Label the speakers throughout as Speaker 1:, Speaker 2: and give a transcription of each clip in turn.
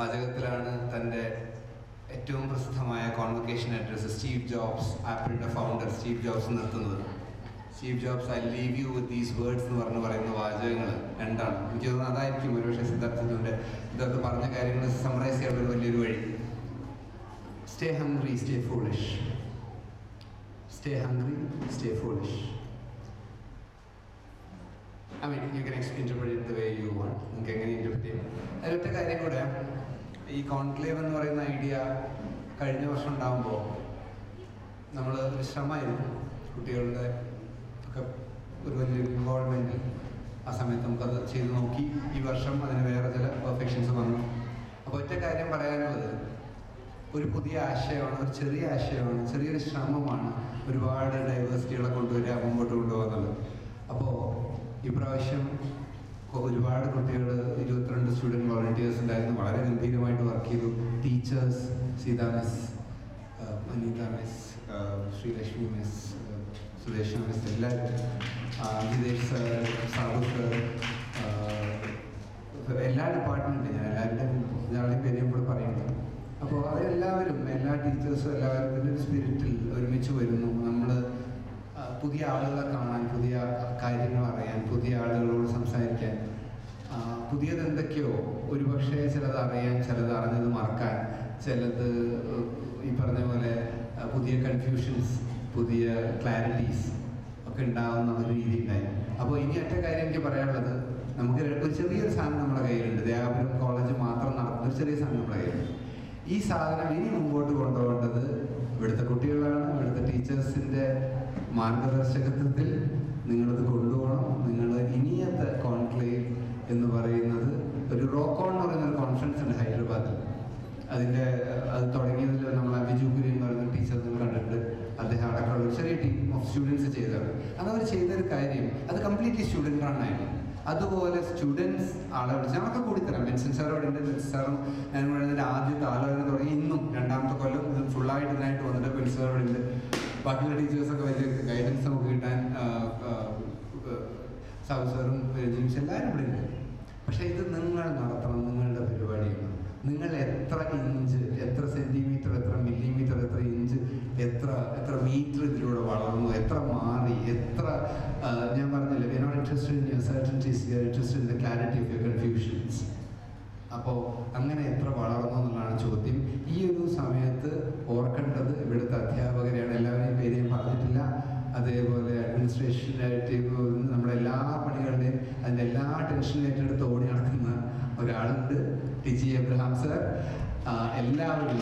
Speaker 1: വാചകത്തിലാണ് തന്റെ ഏറ്റവും പ്രസിദ്ധമായ കോൺവൊക്കേഷൻ അഡ്രസ്സ് സ്റ്റീവ് ജോബ്സ് ആപ്പിളിന്റെ ഫൗണ്ടർ സ്റ്റീവ് ജോബ്സ് നിർത്തുന്നത്. Steve Jobs I leave you with these words എന്ന് പറഞ്ഞ് പറയുന്ന വാചകങ്ങൾ രണ്ടാണ്. എനിക്ക് തോന്നുന്നു അതായിരിക്കും ഒരുപക്ഷെ സിദ്ധാർത്ഥത്തിന്റെ ഇതൊക്കെ പറഞ്ഞ കാര്യങ്ങൾ സമറൈസ് ചെയ്യാൻ ഒരു വലിയൊരു വഴി. Stay hungry stay foolish stay hungry stay foolish I mean you can interpret the way you want നിങ്ങൾക്ക് എങ്ങനെ ഇന്റർപ്രറ്റ് ചെയ്യാം അതിലൊറ്റ കാര്യം കൂടെ ഈ കോൺക്ലേവ് എന്ന് പറയുന്ന ഐഡിയ കഴിഞ്ഞ വർഷം ഉണ്ടാകുമ്പോൾ നമ്മൾ ഒരു ശ്രമമായിരുന്നു. കുട്ടികളുടെ ഒക്കെ ഒരു വലിയ ഇൻവോൾവ്മെന്റ് ആ സമയത്ത് നമുക്കത് ചെയ്ത് നോക്കി. ഈ വർഷം അതിന് വേറെ ചില പെർഫെക്ഷൻസ് വന്നു. അപ്പോൾ ഒറ്റ കാര്യം പറയാനുള്ളത്. ഒരു പുതിയ ആശയമാണ് ഒരു ചെറിയ ആശയമാണ് ചെറിയൊരു ശ്രമമാണ് ഒരുപാട് ഡൈവേഴ്സിറ്റികളെ കൊണ്ടുവരിക മുമ്പോട്ട് കൊണ്ടുപോകുന്നത് അപ്പോൾ ഇപ്രാവശ്യം ഒരുപാട് കുട്ടികൾ ഇരുപത്തിരണ്ട് സ്റ്റുഡന്റ് വോളണ്ടിയേഴ്സ് ഉണ്ടായിരുന്നു. വളരെ ഗംഭീരമായിട്ട് വർക്ക് ചെയ്തു. Teachers Seetha miss Anitha miss Sreelakshmi miss Suresh miss എല്ലാവരും ജിതേഷ് സർ സാബു സർ എല്ലാ ഡിപ്പാർട്ട്മെന്റും ഞാൻ എല്ലാവരുടെയും എല്ലാവരുടെയും പേര് കൂടെ പറയുന്നത്. അപ്പോൾ അവരെല്ലാവരും എല്ലാ ടീച്ചേഴ്സും എല്ലാവരും ഒരു സ്പിരിറ്റിൽ ഒരുമിച്ച് വരുന്നു. നമ്മൾ പുതിയ ആളുകളെ പുതിയ കാര്യങ്ങൾ അറിയാൻ പുതിയ ആളുകളോട് സംസാരിക്കാൻ. പുതിയത് എന്തൊക്കെയോ ഒരുപക്ഷെ ചിലത് അറിയാൻ ചിലത് അറിഞ്ഞത് മറക്കാൻ. ചിലത് ഈ പറഞ്ഞ പോലെ പുതിയ കൺഫ്യൂഷൻസ് പുതിയ ക്ലാരിറ്റീസ് ഒക്കെ ഉണ്ടാകുന്ന ഒരു രീതി ഉണ്ടായി. അപ്പോൾ ഇനി ഒറ്റ കാര്യം എനിക്ക് പറയാനുള്ളത്. നമുക്ക് ഒരു ചെറിയൊരു സാധനം നമ്മുടെ കയ്യിലുണ്ട്. ദേവാപുരം കോളേജ് മാത്രം നടത്തുന്ന ഒരു ചെറിയ സാധനം നമ്മുടെ കയ്യിലുണ്ട്. ഈ സാധനം ഇനി മുമ്പോട്ട് കൊണ്ടുപോകേണ്ടത് ഇവിടുത്തെ കുട്ടികളാണ്. ഇവിടുത്തെ ടീച്ചേഴ്സിന്റെ മാർഗദർശകത്വത്തിൽ നിങ്ങളിത് കൊണ്ടുപോകണം. നിങ്ങൾ ഇനിയത്തെ കോൺക്ലേവ് എന്ന് പറയുന്നത് ഒരു റോക്കോൺ എന്ന് പറയുന്ന ഒരു കോൺഫറൻസ് ഉണ്ട് ഹൈദരാബാദിൽ. അതിന്റെ അത് തുടങ്ങിയതിൽ നമ്മൾ കുരി എന്ന് പറയുന്ന ടീച്ചർ കണ്ടിട്ടുണ്ട്. അദ്ദേഹം അടക്കമുള്ള ഒരു ചെറിയ ടീം ഓഫ് സ്റ്റുഡൻസ് ചെയ്തത് അതവർ ചെയ്തൊരു കാര്യം അത് കംപ്ലീറ്റ്ലി സ്റ്റുഡന്റ് റണ്ണായിരുന്നു അതുപോലെ സ്റ്റുഡൻസ് ആളെ വിളിച്ച് ഞങ്ങൾക്ക് കൂടി തരാം ബെൻസൻ സാറോട് ഉണ്ട് സാറും ഞാൻ പറയുന്നതിന്റെ ആദ്യത്തെ ആലോചന തുടങ്ങി. ഇന്നും രണ്ടാമത്തെ കൊല്ലം ഇത് ഫുള്ളായിട്ട് ഇതിനായിട്ട് വന്നിട്ട് ബെൻസൻ സാറോട് ഉണ്ട്. ബാക്കിയുള്ള ടീച്ചേഴ്സൊക്കെ സാബു സാറും ജിംസ് എല്ലാവരും ഇവിടെ ഉണ്ട്. പക്ഷേ ഇത് നിങ്ങൾ നടത്തണം നിങ്ങളുടെ പരിപാടിയാണ്. നിങ്ങൾ എത്ര ഇഞ്ച് എത്ര സെന്റിമീറ്റർ എത്ര മില്ലിമീറ്റർ എത്ര ഇഞ്ച് എത്ര എത്ര മീറ്റർ ഇതിലൂടെ വളർന്നു എത്ര മാറി എത്ര ഞാൻ പറഞ്ഞില്ല we interested in your certainties interested in the clarity of your confusions അപ്പോൾ അങ്ങനെ എത്ര വളർന്നു എന്നുള്ളതാണ് ചോദ്യം. ഈ ഒരു സമയത്ത് ഓർക്കേണ്ടത് ഇവിടുത്തെ അധ്യാപകരെയാണ്. എല്ലാവരെയും പേര് ഞാൻ പറഞ്ഞിട്ടില്ല. അതേപോലെ പണികളുടെയും അതിന്റെ ടെൻഷനും ഏറ്റെടുത്ത് ഓടി നടക്കുന്ന ഒരാളുണ്ട്. TG Abraham sir. എല്ലാവരും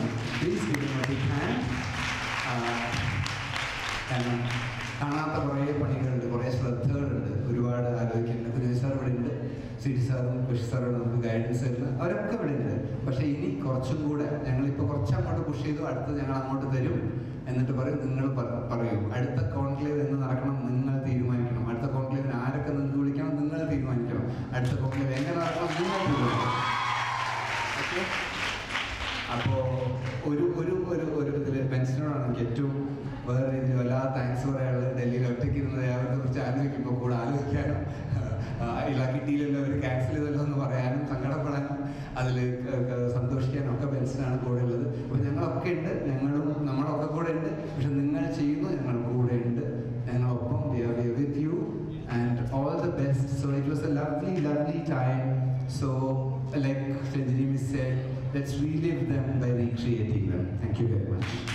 Speaker 1: കാണാത്ത കുറേ പണികളുണ്ട് കുറേ ശ്രദ്ധകളുണ്ട്. ഒരുപാട് ആലോചിക്കുന്നുണ്ട് കുഞ്ഞു സാർ ഇവിടെ ഉണ്ട് സിറ്റി സാറും കൃഷി സാറും നമുക്ക് ഗൈഡൻസ് തരുന്ന അവരൊക്കെ ഇവിടെ ഉണ്ട് പക്ഷേ ഇനി കുറച്ചും കൂടെ ഞങ്ങളിപ്പോൾ കുറച്ച് അങ്ങോട്ട് പുഷ് ചെയ്തു അടുത്ത് ഞങ്ങൾ അങ്ങോട്ട് തരും എന്നിട്ട് പറയും നിങ്ങൾ പറ- പറയൂ. അടുത്ത കോൺക്ലേവ് എന്ന് നടക്കണം നിങ്ങൾ തീരുമാനിക്കണം അടുത്ത കോൺക്ലേവ് എങ്ങനെ അപ്പോൾ ഒരു ഒരു ഒരു ഒരു ഇതിൽ പെൻഷനോടാണ് എനിക്ക് ഏറ്റവും വേറെ രീതിയിൽ വല്ലാതെ താങ്ക്സ് പറയാനുള്ളത്. ഡൽഹിയിൽ ഒറ്റയ്ക്ക് ഇരുന്നത് അവരെ കുറിച്ച് ആലോചിക്കുമ്പോൾ കൂടെ ആലോചിക്കാനും ഇല്ല കിട്ടിയില്ലല്ലോ അവർ ക്യാൻസൽ ചെയ്തല്ലോ എന്ന് പറയാനും സങ്കടപ്പെടാനും അതിൽ സന്തോഷിക്കാനും ഒക്കെ പെൻഷനാണ് കൂടെ ഉള്ളത്. അപ്പോൾ ഞങ്ങളൊക്കെ ഉണ്ട്. ഞങ്ങളും let's relive them by recreating them thank you very much